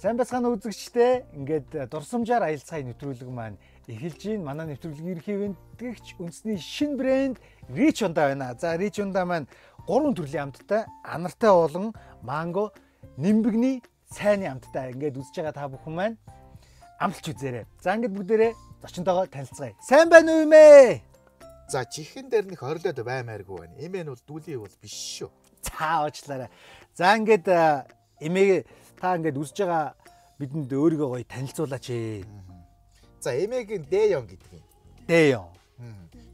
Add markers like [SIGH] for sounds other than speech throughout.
Сайн бацгаана үзэгчтэй. Ингээд дурсамжаар аялцгааны нэвтрүүлэг маань эхэлж байна. Манай нэвтрүүлгийн ерхий вентгэгч үндэсний шин брэнд Rich Honda байна. За Rich Honda маань гурван төрлийн амттай, анартай болон манго, нимбэгний цайны амттай. Ингээд үзэж байгаа та бүхэн маань амлч үзээрэй. За ингээд бүгдээрээ зочинтойгоо танилцгаая. Сайн байна уу юмээ? За чихэн дээр нэг хорлоод баймааргүй байна. Эмээ нь бол дүүлийн бол биш шүү. За уучлаарай. За ингээд эмээ та ингээд үзэж байгаа бидэнд өөрийгөө гоё танилцуулаач ээ. За эмээгийн Дэён гэдэг юм. Дэён.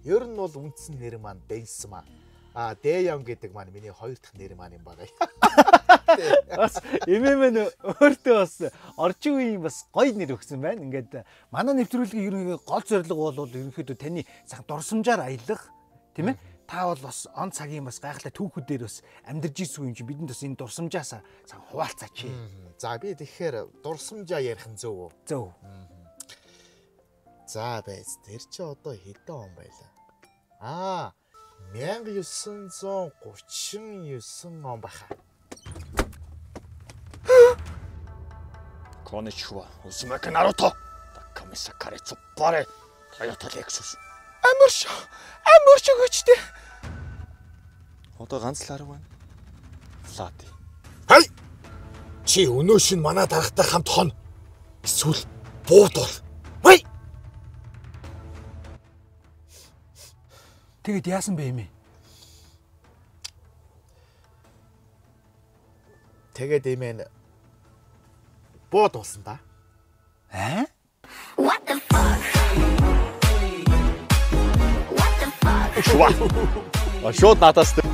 Ер нь бол үндсэн нэр маань Дэнсма. А Дэён гэдэг маань миний хоёр дахь нэр маань юм байна. [LAUGHS] Бас эмээ мэн өөртөө бас орчин үеийн бас гоё нэр өгсөн байна. Ингээд манай нэвтрүүлгийн ерөнхий гол зорилго бол ерөнхийдөө таны цаг дурсамжаар аялах тийм ээ та бол бас он цагийн бас гайхалтай түүхүүдээр бас амьдарч ирсэн юм чи бидэнд бас энэ дурсамжаас сан хуваалцаач. За би тэгэхээр дурсамжаа ярих нь зөв үү? Зөв. За байц тэр чи одоо хэдэн он байлаа? Аа 1939 он баха. Коничва, усмэк Наруто. Такамиса карицуппаре. Toyota Lexus. Амарш. Амарш өгөөчтэй. Одоо ганц л арга байна. Флати. Хай! Чи өнөө шин манай даргатай хамт хон. Эсвэл буудвал. Хай! Тэгэд яасан бэ эмээ? Тэгээд эмээ нь бууд болсон да. Аа? Шва. А що тата стив?